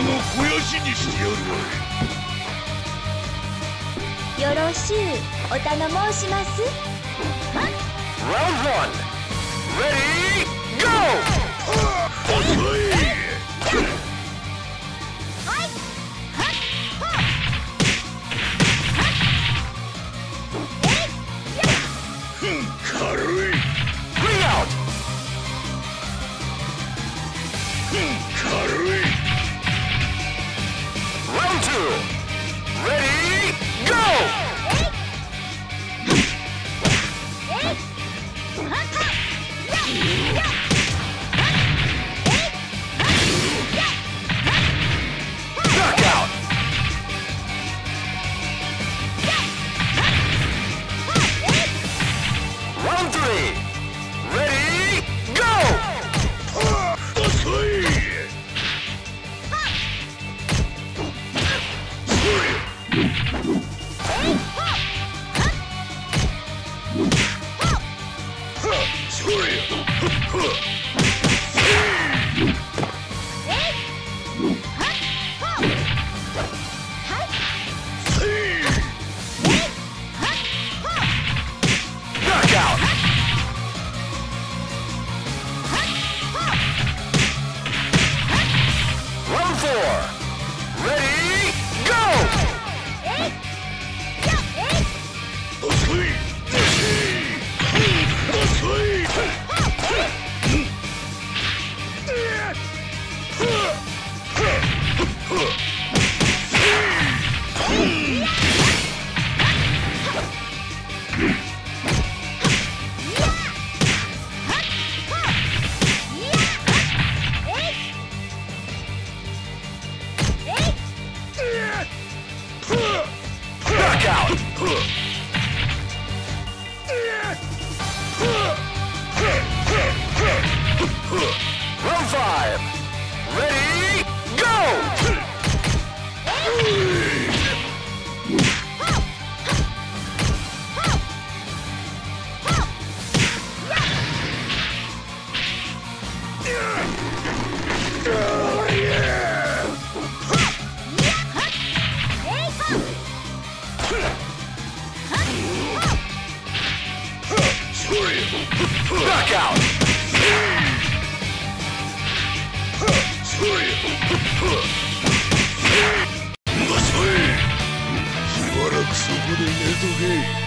にしてやるわよろしゅうお頼申します。Round one. Ready, う。Knockout! Knockout! それまそいしばらくそこで寝とけ